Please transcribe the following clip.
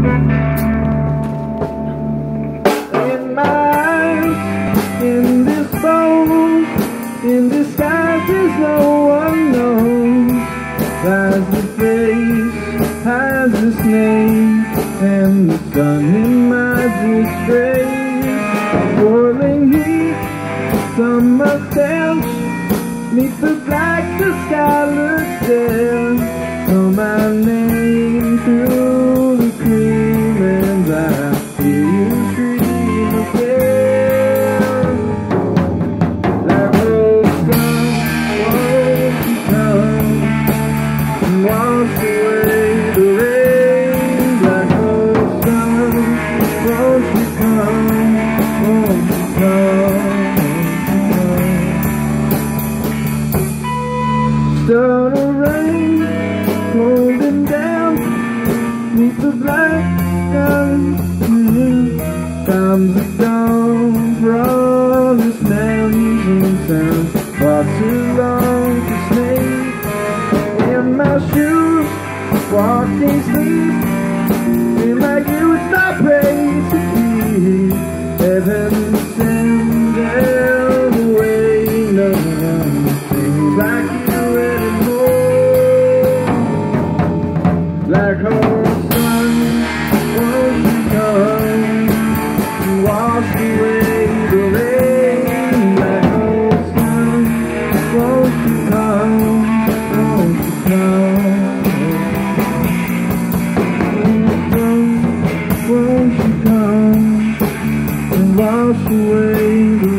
In my eyes, in this bowl, in disguise, there's no one knows. Lies the face, hides its name, and the sun in my disgrace. Boiling heat, summer stench, neath the black, the sky looks dim. Stone of rain, holding down the black mm, Time's a dawn walking sleep. Feel like you was away.